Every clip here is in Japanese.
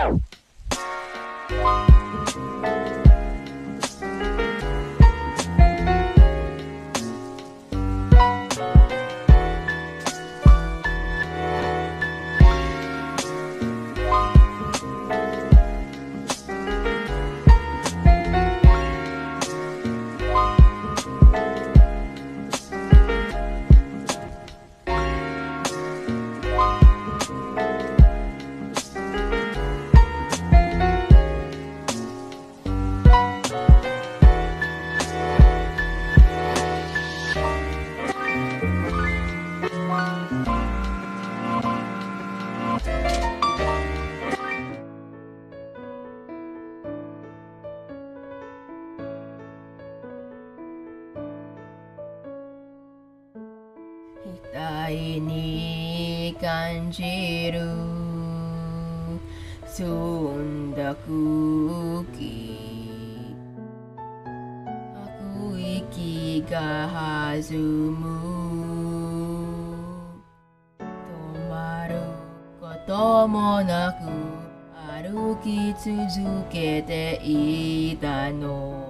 Tchau. 大に感じる。澄んだ空気。吐く息が弾む。止まることもなく歩き続けていたの。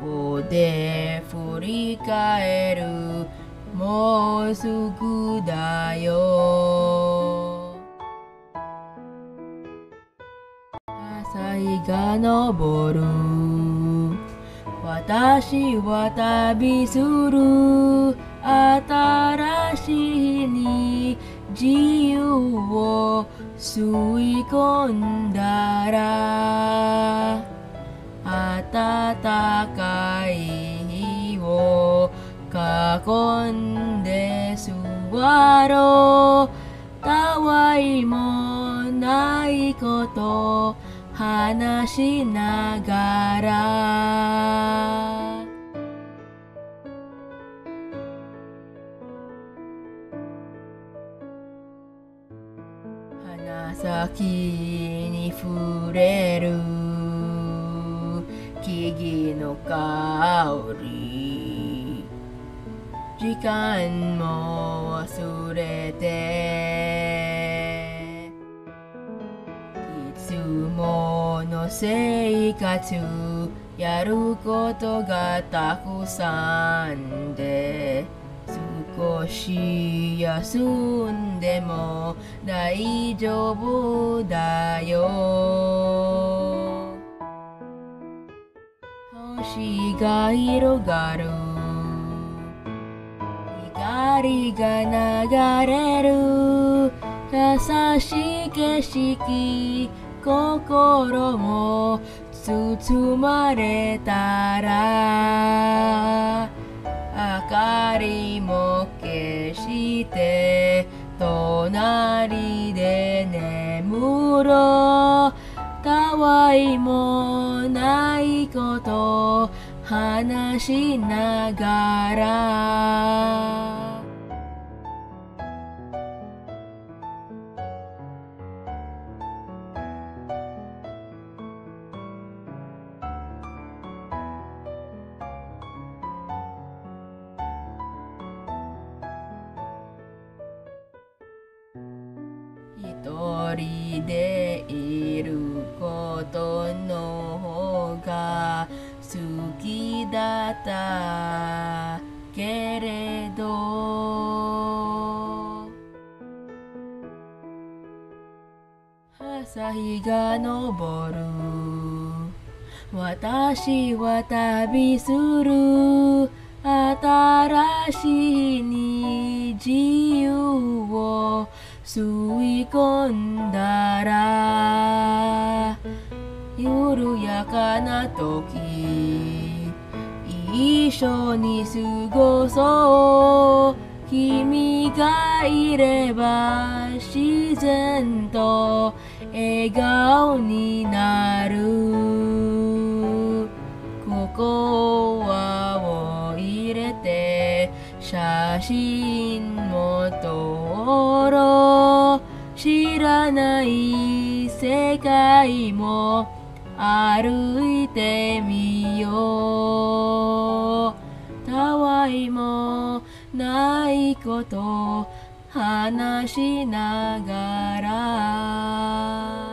ここで振り返る。もうすぐだよ。朝日が昇る。私は旅する。新しいに自由を吸い込んだら暖かい囲んで座ろうたわいもないこと話しながら鼻先に触れる木々の香り時間も忘れて。いつもの生活やることがたくさんで少し休んでも大丈夫だよ。星が広がる光が流れる。優しい景色心も包まれたら。明かりも消して隣で眠ろう。たわいもないこと話しながら。一人でいることの方が好きだったけれど。朝日が昇る。私は旅する。新しい虹を吸い込んだら緩やかな時一緒に過ごそう。君がいれば自然と笑顔になる。写真も撮ろう。知らない世界も歩いてみよう。たわいもないこと話しながら。